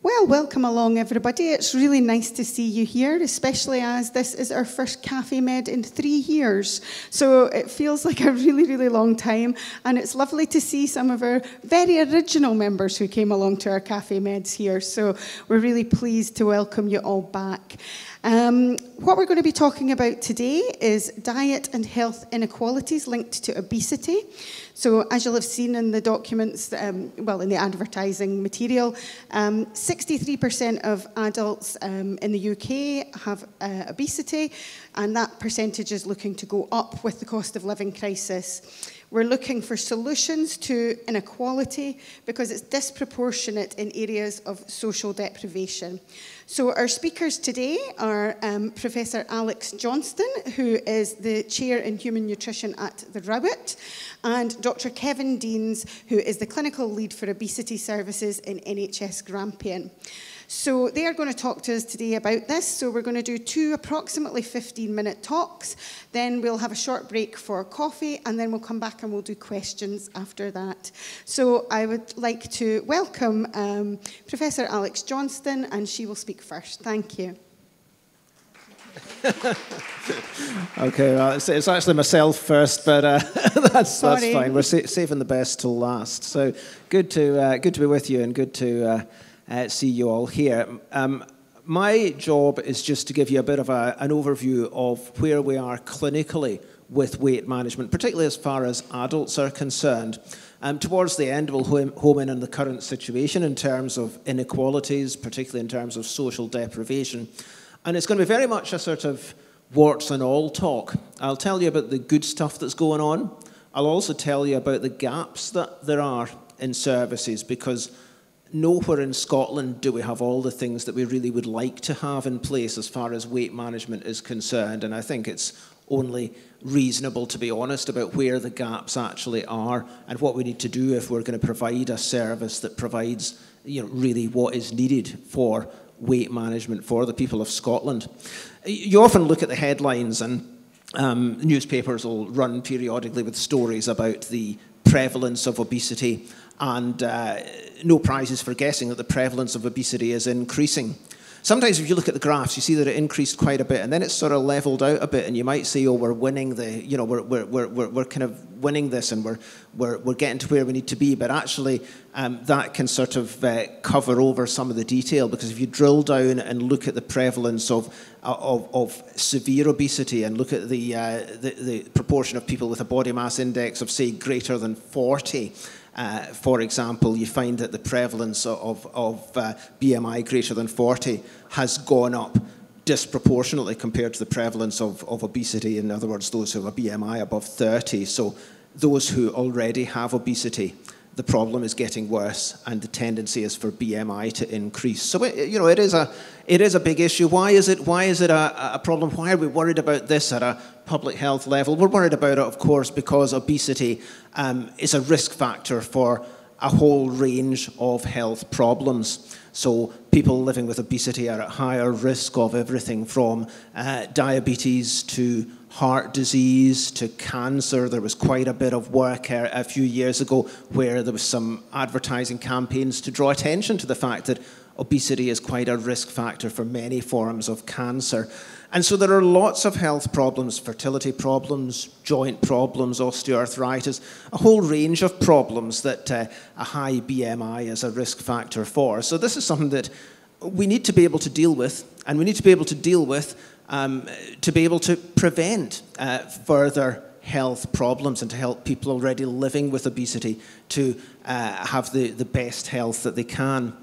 Well, welcome along, everybody. It's really nice to see you here, especially as this is our first Cafe Med in three years. So it feels like a really, really long time. And it's lovely to see some of our very original members who came along to our Cafe Meds here. So we're really pleased to welcome you all back. Um, what we're going to be talking about today is diet and health inequalities linked to obesity. So as you'll have seen in the documents, um, well, in the advertising material, um, 63% of adults um, in the UK have uh, obesity, and that percentage is looking to go up with the cost of living crisis. We're looking for solutions to inequality because it's disproportionate in areas of social deprivation. So, our speakers today are um, Professor Alex Johnstone, who is the Chair in Human Nutrition at the Rowett, and Dr. Kevin Deans, who is the Clinical Lead for Obesity Services in NHS Grampian. So they are going to talk to us today about this. So we're going to do two approximately 15 minute talks. Then we'll have a short break for coffee and then we'll come back and we'll do questions after that. So I would like to welcome um, Professor Alex Johnstone and she will speak first. Thank you. okay, well, it's, it's, actually myself first, but uh, that's, that's fine. We're sa- saving the best till last. So good to uh, good to be with you, and good to uh, uh, see you all here. Um, my job is just to give you a bit of a, an overview of where we are clinically with weight management, particularly as far as adults are concerned. Um, towards the end, we'll home in on the current situation in terms of inequalities, particularly in terms of social deprivation. And it's going to be very much a sort of warts and all talk. I'll tell you about the good stuff that's going on. I'll also tell you about the gaps that there are in services because nowhere in Scotland do we have all the things that we really would like to have in place as far as weight management is concerned. And I think it's only reasonable to be honest about where the gaps actually are and what we need to do if we're going to provide a service that provides you know, really what is needed for weight management for the people of Scotland. You often look at the headlines and um, newspapers will run periodically with stories about the prevalence of obesity and uh, no prizes for guessing that the prevalence of obesity is increasing. Sometimes if you look at the graphs, you see that it increased quite a bit, and then it's sort of leveled out a bit, and you might say, oh, we're winning the, you know, we're, we're, we're, we're kind of winning this, and we're, we're, we're getting to where we need to be. But actually, um, that can sort of uh, cover over some of the detail, because if you drill down and look at the prevalence of, uh, of, of severe obesity and look at the, uh, the, the proportion of people with a body mass index of, say, greater than 40, uh, for example, you find that the prevalence of, of uh, BMI greater than 40 has gone up disproportionately compared to the prevalence of, of obesity. In other words, those who have a BMI above 30. So those who already have obesity the problem is getting worse and the tendency is for BMI to increase. So, it, you know, it is, a, it is a big issue. Why is it, why is it a, a problem? Why are we worried about this at a public health level? We're worried about it, of course, because obesity um, is a risk factor for a whole range of health problems. So people living with obesity are at higher risk of everything from uh, diabetes to heart disease to cancer. There was quite a bit of work a few years ago where there was some advertising campaigns to draw attention to the fact that obesity is quite a risk factor for many forms of cancer. And so there are lots of health problems, fertility problems, joint problems, osteoarthritis, a whole range of problems that uh, a high BMI is a risk factor for. So this is something that we need to be able to deal with, and we need to be able to deal with um, to be able to prevent uh, further health problems and to help people already living with obesity to uh, have the, the best health that they can.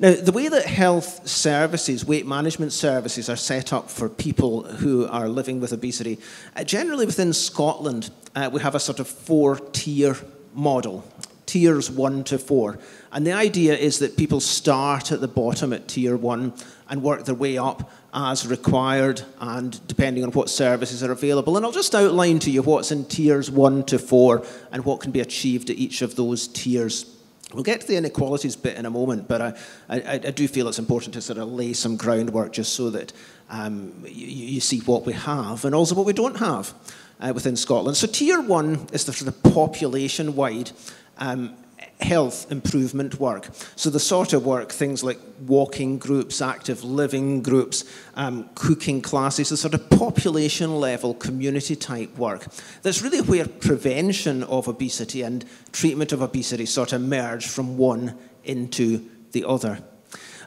Now, the way that health services, weight management services, are set up for people who are living with obesity, uh, generally within Scotland, uh, we have a sort of four tier model tiers one to four. And the idea is that people start at the bottom at tier one and work their way up as required and depending on what services are available. And I'll just outline to you what's in tiers one to four and what can be achieved at each of those tiers. We'll get to the inequalities bit in a moment, but I, I, I do feel it's important to sort of lay some groundwork just so that um, you, you, see what we have and also what we don't have uh, within Scotland. So tier one is the sort of population-wide um, health improvement work. So the sort of work, things like walking groups, active living groups, um, cooking classes, the sort of population level, community type work. That's really where prevention of obesity and treatment of obesity sort of merge from one into the other.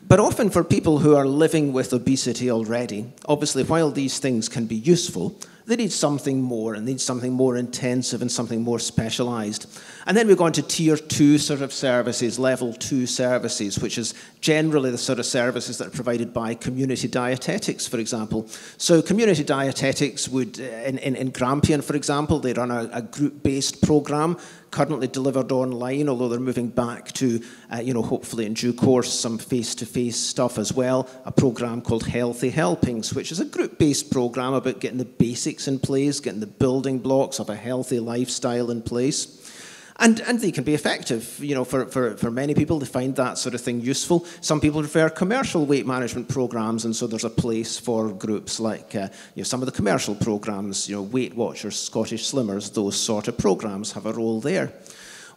But often for people who are living with obesity already, obviously while these things can be useful, they need something more and need something more intensive and something more specialized. And then we go on to tier two sort of services, level two services, which is generally the sort of services that are provided by community dietetics, for example. So community dietetics would, uh, in, in, in Grampian, for example, they run a, a group-based program currently delivered online, although they're moving back to, uh, you know, hopefully in due course, some face-to-face stuff as well. A program called Healthy Helpings, which is a group-based program about getting the basics in place, getting the building blocks of a healthy lifestyle in place. And, and they can be effective. You know, for, for, for many people, they find that sort of thing useful. Some people prefer commercial weight management programs, and so there's a place for groups like uh, you know, some of the commercial programs, you know, Weight Watchers, Scottish Slimmers, those sort of programs have a role there.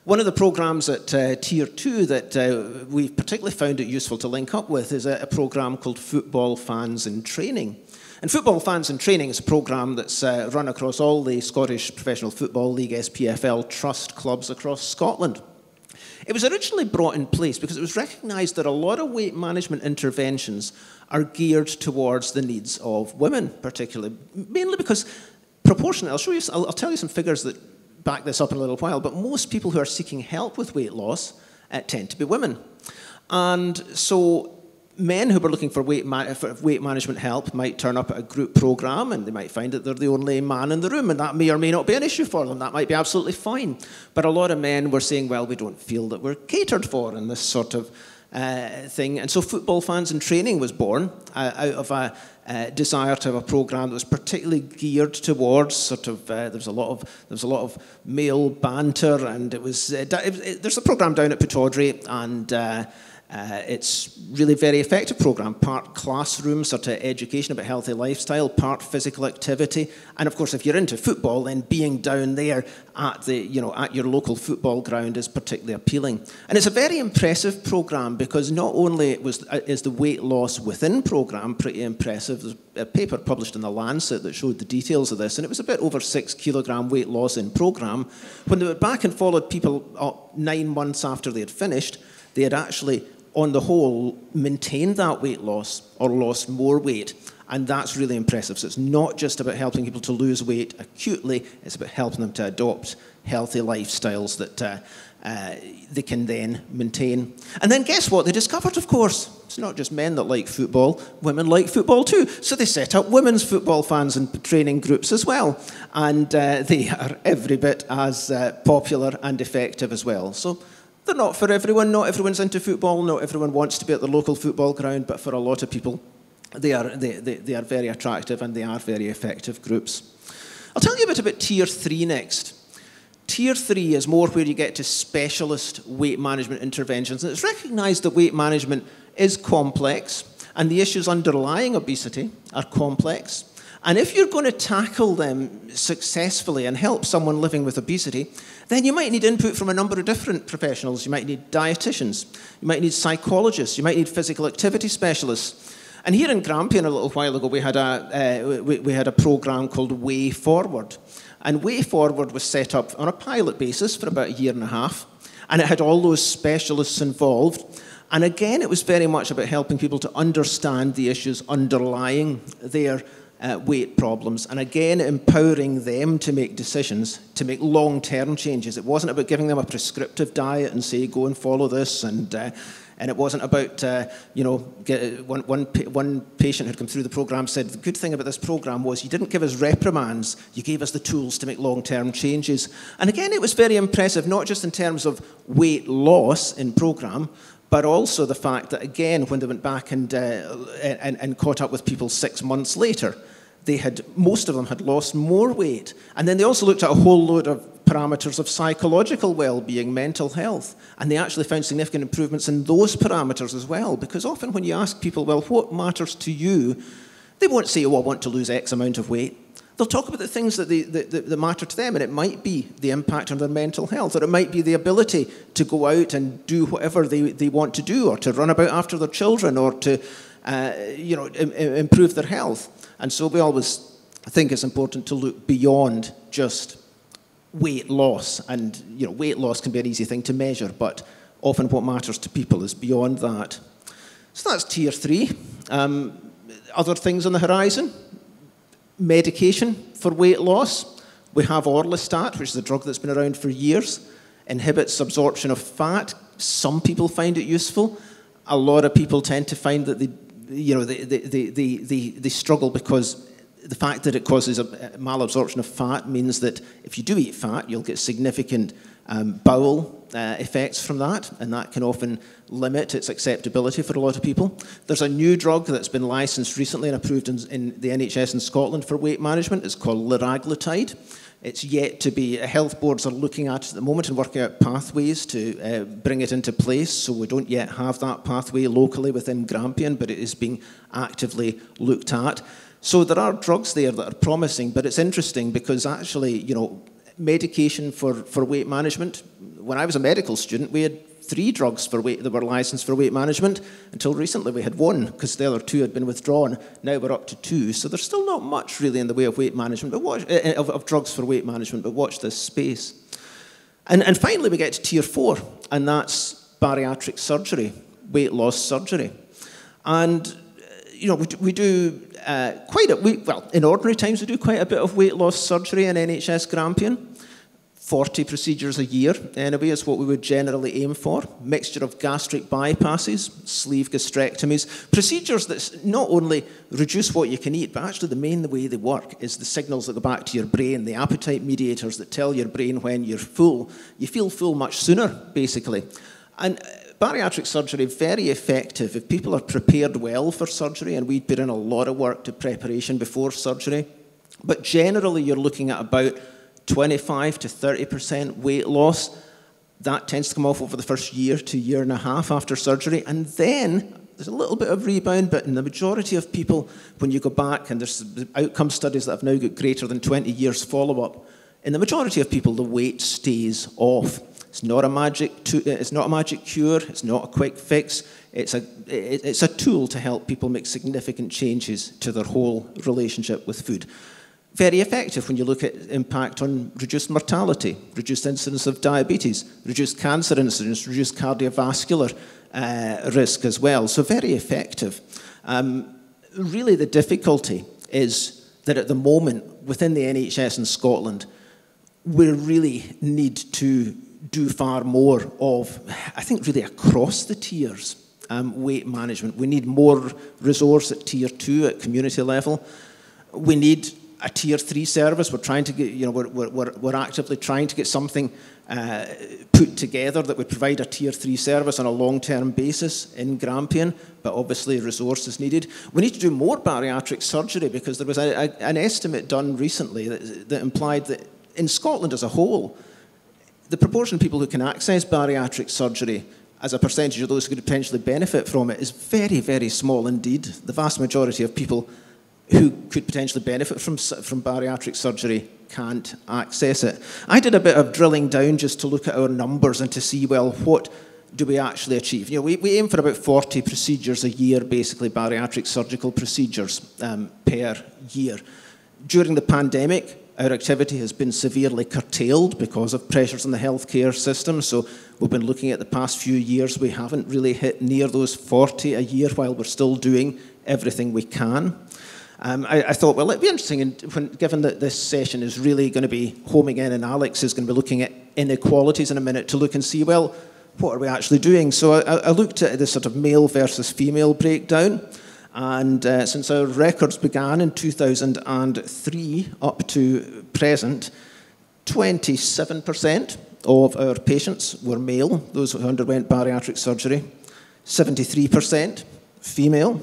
One of the programs at uh, Tier 2 that uh, we've particularly found it useful to link up with is a, a program called Football Fans in Training. And Football Fans in Training is a programme that's uh, run across all the Scottish Professional Football League SPFL trust clubs across Scotland. It was originally brought in place because it was recognised that a lot of weight management interventions are geared towards the needs of women, particularly, mainly because proportionally, I'll show you, I'll, I'll tell you some figures that back this up in a little while, but most people who are seeking help with weight loss uh, tend to be women. And so men who were looking for weight, for weight, management help might turn up at a group program and they might find that they're the only man in the room, and that may or may not be an issue for them. That might be absolutely fine. But a lot of men were saying, well, we don't feel that we're catered for in this sort of uh, thing. And so Football Fans in Training was born uh, out of a uh, desire to have a program that was particularly geared towards sort of uh, there was a lot of there was a lot of male banter and it was uh, it, it, there's a program down at Pittodrie and uh, it's really very effective program, part classroom sort of education about healthy lifestyle, part physical activity, and of course if you're into football, then being down there at the you know at your local football ground is particularly appealing. And it's a very impressive program because not only was uh, is the weight loss within program pretty impressive. There's a paper published in the Lancet that showed the details of this, and it was a bit over six kilogram weight loss in program. When they went back and followed people up nine months after they had finished, they had actually on the whole, maintained that weight loss or lost more weight. And that's really impressive. So it's not just about helping people to lose weight acutely, it's about helping them to adopt healthy lifestyles that uh, uh, they can then maintain. And then guess what? They discovered, of course, it's not just men that like football, women like football too. So they set up women's football fans and training groups as well. And uh, they are every bit as uh, popular and effective as well. So they're not for everyone. Not everyone's into football. Not everyone wants to be at the local football ground. But for a lot of people, they are, they, they, they are very attractive and they are very effective groups. I'll tell you a bit about Tier 3 next. Tier 3 is more where you get to specialist weight management interventions. And it's recognised that weight management is complex and the issues underlying obesity are complex. And if you're going to tackle them successfully and help someone living with obesity, then you might need input from a number of different professionals. You might need dietitians, you might need psychologists, you might need physical activity specialists. And here in Grampian a little while ago, we had a, uh, we, we had a program called Way Forward. And Way Forward was set up on a pilot basis for about a year and a half. And it had all those specialists involved. And again, it was very much about helping people to understand the issues underlying their uh, weight problems, and again, empowering them to make decisions, to make long term changes. It wasn't about giving them a prescriptive diet and say, go and follow this, and uh, and it wasn't about, uh, you know, get, one, one, one patient who'd come through the program said, the good thing about this program was you didn't give us reprimands, you gave us the tools to make long term changes. And again, it was very impressive, not just in terms of weight loss in program, but also the fact that, again, when they went back and, uh, and, and caught up with people six months later, they had, most of them had lost more weight. And then they also looked at a whole load of parameters of psychological well-being, mental health, and they actually found significant improvements in those parameters as well. Because often when you ask people, well, what matters to you? They won't say, oh, I want to lose X amount of weight. They'll talk about the things that, they, that, that, matter to them, and it might be the impact on their mental health, or it might be the ability to go out and do whatever they, they want to do, or to run about after their children, or to uh, you know, Im- improve their health. And so we always think it's important to look beyond just weight loss. And you know, weight loss can be an easy thing to measure, but often what matters to people is beyond that. So that's tier three. Um, other things on the horizon medication for weight loss. We have Orlistat, which is a drug that's been around for years, inhibits absorption of fat. Some people find it useful. A lot of people tend to find that they, you know, they, they, they, they, they struggle because the fact that it causes a malabsorption of fat means that if you do eat fat, you'll get significant um, bowel uh, effects from that, and that can often limit its acceptability for a lot of people. There's a new drug that's been licensed recently and approved in, in the NHS in Scotland for weight management. It's called liraglutide. It's yet to be, health boards are looking at it at the moment and working out pathways to uh, bring it into place. So we don't yet have that pathway locally within Grampian, but it is being actively looked at. So there are drugs there that are promising, but it's interesting because actually, you know, medication for, for weight management. When I was a medical student, we had three drugs for weight that were licensed for weight management. Until recently, we had one because the other two had been withdrawn. Now we're up to two. So there's still not much really in the way of weight management, but watch, uh, of, of drugs for weight management. But watch this space. And, and finally, we get to tier four, and that's bariatric surgery, weight loss surgery. And you know, we do, we do uh, quite a, we, well, in ordinary times, we do quite a bit of weight loss surgery in NHS Grampian. 40 procedures a year, anyway, is what we would generally aim for. Mixture of gastric bypasses, sleeve gastrectomies, procedures that not only reduce what you can eat, but actually the main the way they work is the signals that go back to your brain, the appetite mediators that tell your brain when you're full. You feel full much sooner, basically. And bariatric surgery very effective if people are prepared well for surgery, and we'd put in a lot of work to preparation before surgery. But generally, you're looking at about 25 to 30% weight loss. That tends to come off over the first year to year and a half after surgery, and then there's a little bit of rebound, but in the majority of people, when you go back, and there's outcome studies that have now got greater than 20 years follow up, in the majority of people, the weight stays off. It's not a magic. To, it's not a magic cure. It's not a quick fix. It's a it's a tool to help people make significant changes to their whole relationship with food. Very effective when you look at impact on reduced mortality, reduced incidence of diabetes, reduced cancer incidence, reduced cardiovascular uh, risk as well. So very effective. Um, really, the difficulty is that at the moment within the NHS in Scotland, we really need to do far more of, I think, really across the tiers, um, weight management. We need more resource at tier two at community level. We need a tier three service. We're trying to get, you know, we're, we're, we're actively trying to get something uh, put together that would provide a tier three service on a long term basis in Grampian, but obviously resources needed. We need to do more bariatric surgery because there was a, a, an estimate done recently that, that implied that in Scotland as a whole, the proportion of people who can access bariatric surgery as a percentage of those who could potentially benefit from it is very, very small indeed. The vast majority of people who could potentially benefit from, from bariatric surgery can't access it. I did a bit of drilling down just to look at our numbers and to see, well, what do we actually achieve? You know, we, we aim for about 40 procedures a year, basically bariatric surgical procedures um, per year. During the pandemic, our activity has been severely curtailed because of pressures in the healthcare system. So we've been looking at the past few years. We haven't really hit near those 40 a year while we're still doing everything we can. Um, I, I, thought, well, it'd be interesting, and when, given that this session is really going to be homing in, and Alex is going to be looking at inequalities in a minute, to look and see, well, what are we actually doing? So I, I looked at this sort of male versus female breakdown. And uh, since our records began in 2003 up to present, 27% of our patients were male, those who underwent bariatric surgery, 73% female.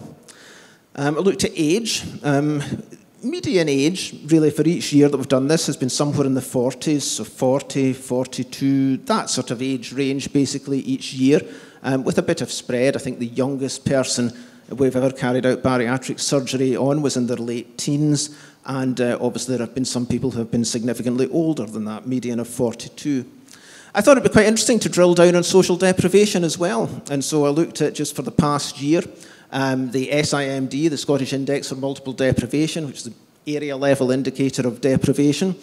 Um, I looked at age. Um, median age, really, for each year that we've done this has been somewhere in the 40s, so 40, 42, that sort of age range basically each year, um, with a bit of spread. I think the youngest person we've ever carried out bariatric surgery on was in their late teens, and uh, obviously there have been some people who have been significantly older than that, median of 42. I thought it'd be quite interesting to drill down on social deprivation as well, and so I looked at just for the past year um, the SIMD, the Scottish Index for Multiple Deprivation, which is the area level indicator of deprivation,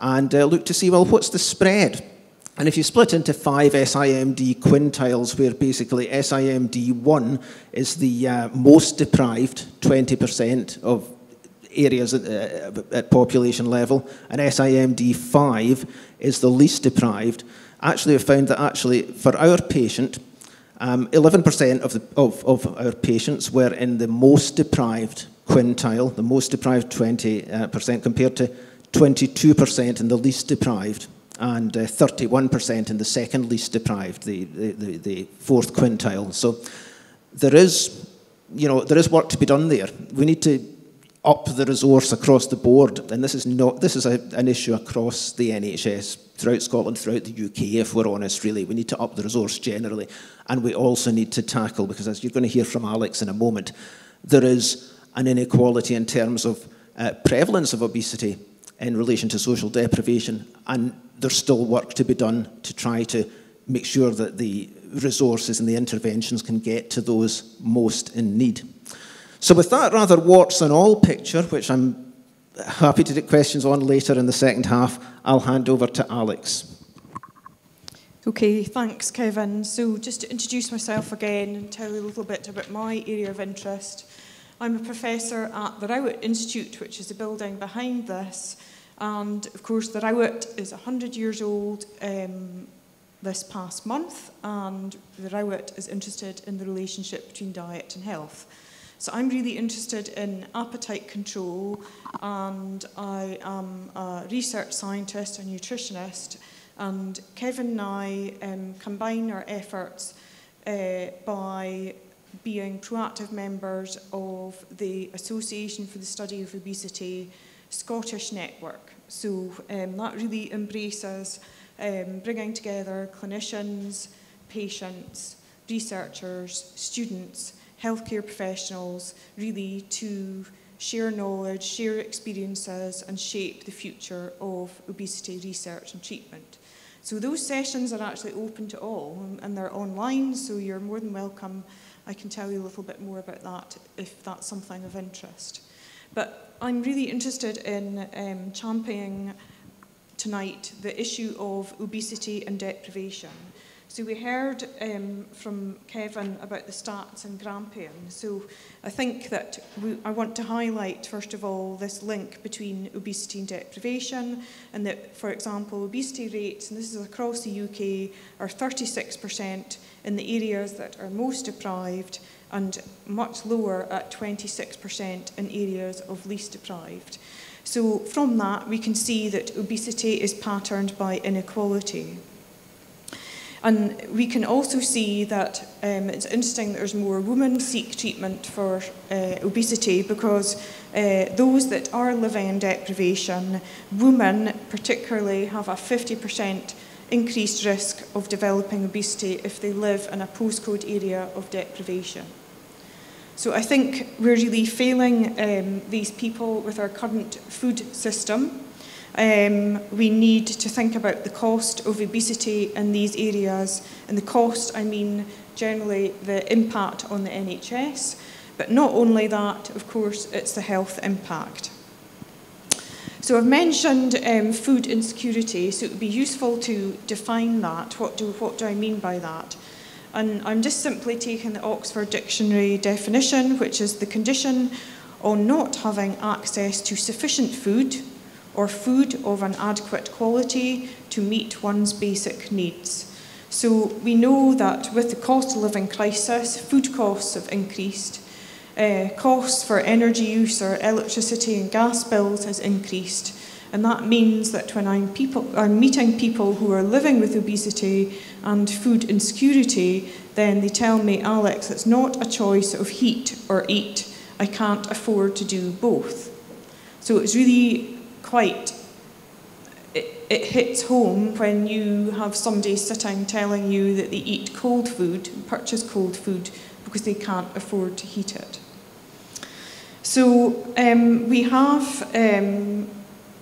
and uh, looked to see, well, what's the spread? And if you split into five SIMD quintiles, where basically SIMD 1 is the uh, most deprived, 20% of areas at, uh, at, population level, and SIMD 5 is the least deprived, actually we found that actually for our patient, 11% um, of, the, of, of our patients were in the most deprived quintile, the most deprived 20%, uh, compared to 22% in the least deprived and uh, 31% in the second least deprived, the, the, the, fourth quintile. So there is, you know, there is work to be done there. We need to up the resource across the board, and this is not this is a, an issue across the NHS throughout Scotland, throughout the UK. If we're honest, really, we need to up the resource generally, and we also need to tackle because, as you're going to hear from Alex in a moment, there is an inequality in terms of uh, prevalence of obesity in relation to social deprivation, and there's still work to be done to try to make sure that the resources and the interventions can get to those most in need. So with that rather warts and all picture, which I'm happy to take questions on later in the second half, I'll hand over to Alex. Okay, thanks, Kevin. So, just to introduce myself again and tell you a little bit about my area of interest. I'm a professor at the Rowett Institute, which is the building behind this, And of course, the Rowett is 100 years old um, this past month, and the Rowett is interested in the relationship between diet and health. So I'm really interested in appetite control, and I am a research scientist, a nutritionist, and Kevin and I um, combine our efforts uh, by being proactive members of the Association for the Study of Obesity, Scottish network. So um, that really embraces um, bringing together clinicians, patients, researchers, students, healthcare professionals, really to share knowledge, share experiences and shape the future of obesity research and treatment. So those sessions are actually open to all um, and they're online, so you're more than welcome. I can tell you a little bit more about that if that's something of interest. But I'm really interested in um, championing tonight the issue of obesity and deprivation. So we heard um, from Kevin about the stats in Grampian. So I think that we, I want to highlight, first of all, this link between obesity and deprivation, and that, for example, obesity rates, and this is across the UK, are 36% in the areas that are most deprived and much lower at 26% in areas of least deprived. So from that, we can see that obesity is patterned by inequality. And we can also see that um, it's interesting that there's more women seek treatment for uh, obesity because uh, those that are living in deprivation, women particularly have a 50% increased risk of developing obesity if they live in a postcode area of deprivation. So I think we're really failing um, these people with our current food system. Um, we need to think about the cost of obesity in these areas. And the cost, I mean generally the impact on the NHS. But not only that, of course, it's the health impact. So I've mentioned um, food insecurity, so it would be useful to define that. What do, what do I mean by that? And I'm just simply taking the Oxford Dictionary definition, which is the condition on not having access to sufficient food or food of an adequate quality to meet one's basic needs. So we know that with the cost of living crisis, food costs have increased. Uh, costs for energy use or electricity and gas bills has increased. And that means that when I'm, people, I'm meeting people who are living with obesity and food insecurity, then they tell me, Alex, it's not a choice of heat or eat. I can't afford to do both. So it's really quite, it, it hits home when you have somebody sitting telling you that they eat cold food, purchase cold food, because they can't afford to heat it. So um, we have um,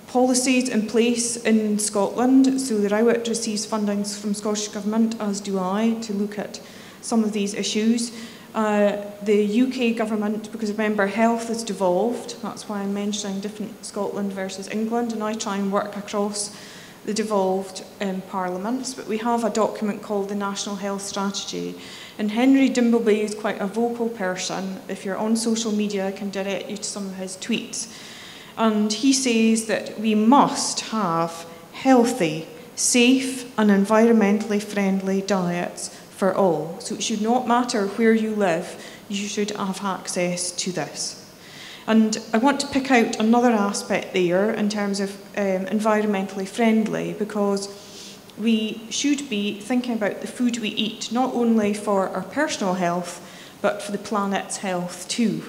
policies in place in Scotland. So the Rowett receives funding from Scottish Government, as do I, to look at some of these issues. Uh, the UK government, because remember health is devolved, that's why I'm mentioning different Scotland versus England, and I try and work across the devolved um, parliaments, but we have a document called the National Health Strategy. And Henry Dimbleby is quite a vocal person. If you're on social media, I can direct you to some of his tweets. And he says that we must have healthy, safe and environmentally friendly diets for all. So it should not matter where you live, you should have access to this. And I want to pick out another aspect there in terms of um, environmentally friendly because we should be thinking about the food we eat not only for our personal health but for the planet's health too.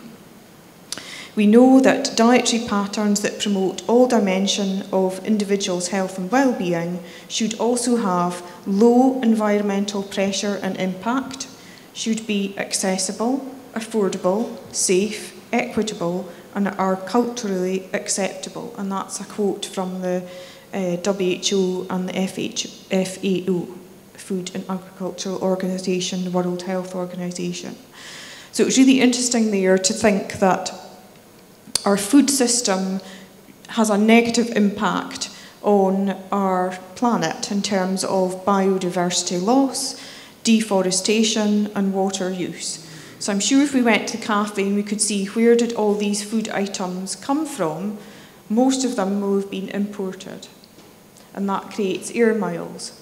We know that dietary patterns that promote all dimension of individuals' health and well-being should also have low environmental pressure and impact, should be accessible, affordable, safe, equitable and are culturally acceptable. And that's a quote from the uh, WHO and the FH, FAO, Food and Agricultural Organization, the World Health Organization. So it's really interesting there to think that our food system has a negative impact on our planet in terms of biodiversity loss, deforestation, and water use. So I'm sure if we went to the cafe and we could see where did all these food items come from, most of them will have been imported. And that creates air miles.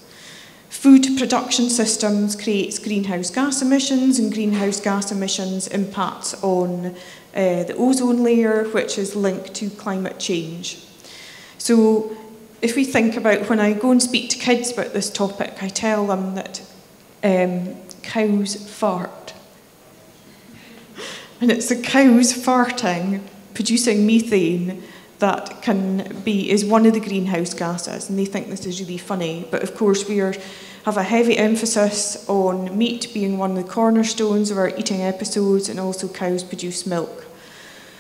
Food production systems creates greenhouse gas emissions, and greenhouse gas emissions impacts on uh, the ozone layer, which is linked to climate change. So if we think about when I go and speak to kids about this topic, I tell them that um, cows fart. And it's the cows farting producing methane that can be is one of the greenhouse gases, and they think this is really funny. But of course, we are, have a heavy emphasis on meat being one of the cornerstones of our eating episodes, and also cows produce milk.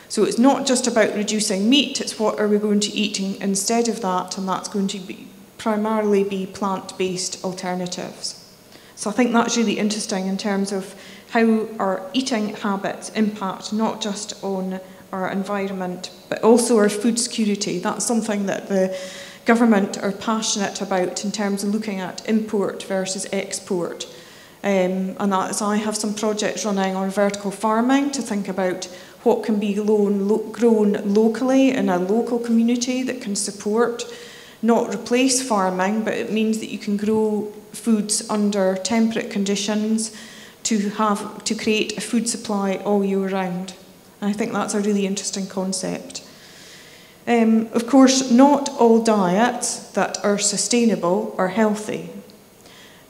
So it's not just about reducing meat; it's what are we going to eat instead of that, and that's going to be primarily be plant-based alternatives. So I think that's really interesting in terms of how our eating habits impact not just on our environment, but also our food security. That's something that the government are passionate about in terms of looking at import versus export. Um, and that is, I have some projects running on vertical farming to think about what can be grown, lo grown locally in a local community that can support, not replace farming, but it means that you can grow foods under temperate conditions to have to create a food supply all year round. And I think that's a really interesting concept. Um, of course, not all diets that are sustainable are healthy.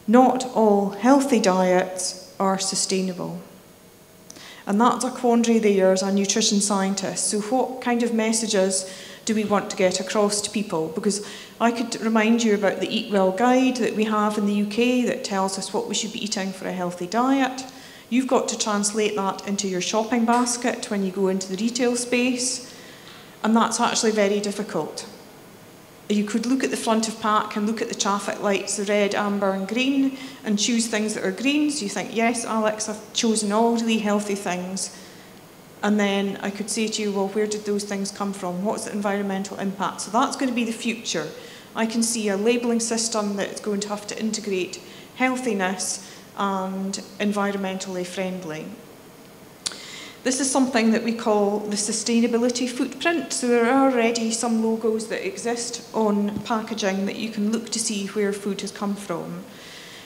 Not all healthy diets are sustainable. And that's a quandary there as a nutrition scientist. So what kind of messages do we want to get across to people? Because I could remind you about the Eat Well guide that we have in the UK that tells us what we should be eating for a healthy diet. You've got to translate that into your shopping basket when you go into the retail space. And that's actually very difficult. You could look at the front of pack and look at the traffic lights, the red, amber and green, and choose things that are green. So you think, yes, Alex, I've chosen all really healthy things. And then I could say to you, well, where did those things come from? What's the environmental impact? So that's going to be the future. I can see a labelling system that's going to have to integrate healthiness and environmentally friendly. This is something that we call the sustainability footprint. So there are already some logos that exist on packaging that you can look to see where food has come from.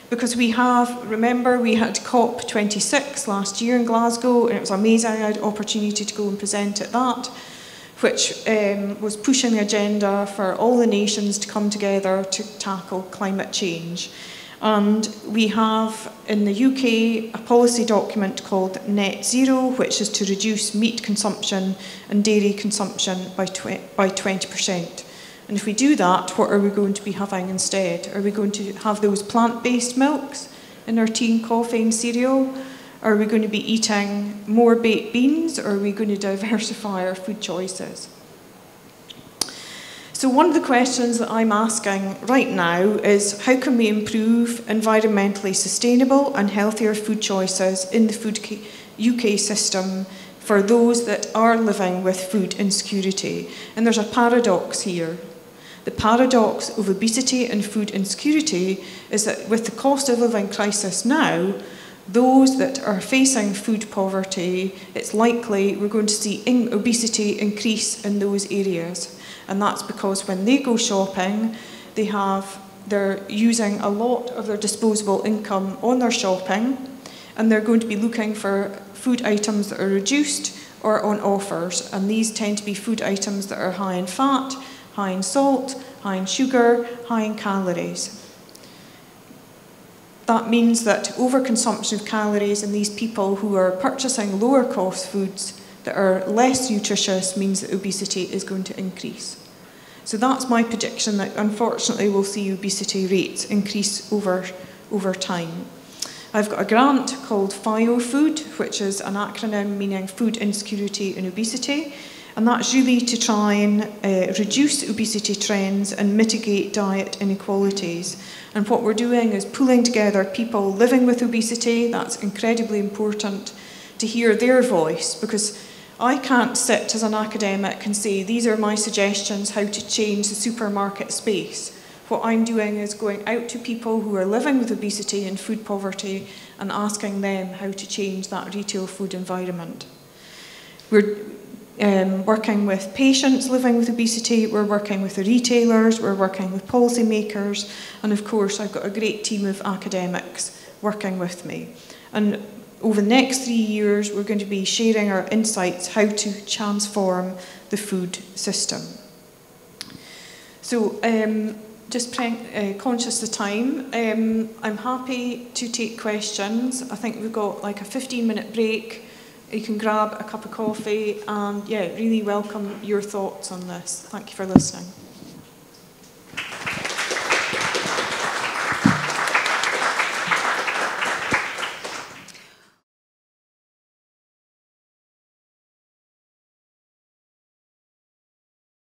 Because we have, remember, we had COP26 last year in Glasgow, and it was amazing. I had opportunity to go and present at that, which um, was pushing the agenda for all the nations to come together to tackle climate change. And we have in the UK a policy document called Net Zero, which is to reduce meat consumption and dairy consumption by, by 20%. And if we do that, what are we going to be having instead? Are we going to have those plant based milks in our tea and coffee and cereal? Are we going to be eating more baked beans or are we going to diversify our food choices? So, one of the questions that I'm asking right now is how can we improve environmentally sustainable and healthier food choices in the food UK system for those that are living with food insecurity? And there's a paradox here. The paradox of obesity and food insecurity is that with the cost of living crisis now, those that are facing food poverty, it's likely we're going to see in obesity increase in those areas. And that's because when they go shopping, they have they're using a lot of their disposable income on their shopping, and they're going to be looking for food items that are reduced or on offers. And these tend to be food items that are high in fat, high in salt, high in sugar, high in calories. That means that overconsumption of calories in these people who are purchasing lower cost foods that are less nutritious means that obesity is going to increase. So that's my prediction that unfortunately we'll see obesity rates increase over, over time. I've got a grant called FIO Food, which is an acronym meaning Food Insecurity and Obesity, And that's really to try and uh, reduce obesity trends and mitigate diet inequalities. And what we're doing is pulling together people living with obesity, that's incredibly important to hear their voice because I can't sit as an academic and say, these are my suggestions how to change the supermarket space. What I'm doing is going out to people who are living with obesity and food poverty and asking them how to change that retail food environment. We're, um, working with patients living with obesity, we're working with the retailers, we're working with policymakers, and of course, I've got a great team of academics working with me. And over the next three years, we're going to be sharing our insights how to transform the food system. So, um, just uh, conscious of time, um, I'm happy to take questions. I think we've got like a 15 minute break. you can grab a cup of coffee and yeah, really welcome your thoughts on this. Thank you for listening.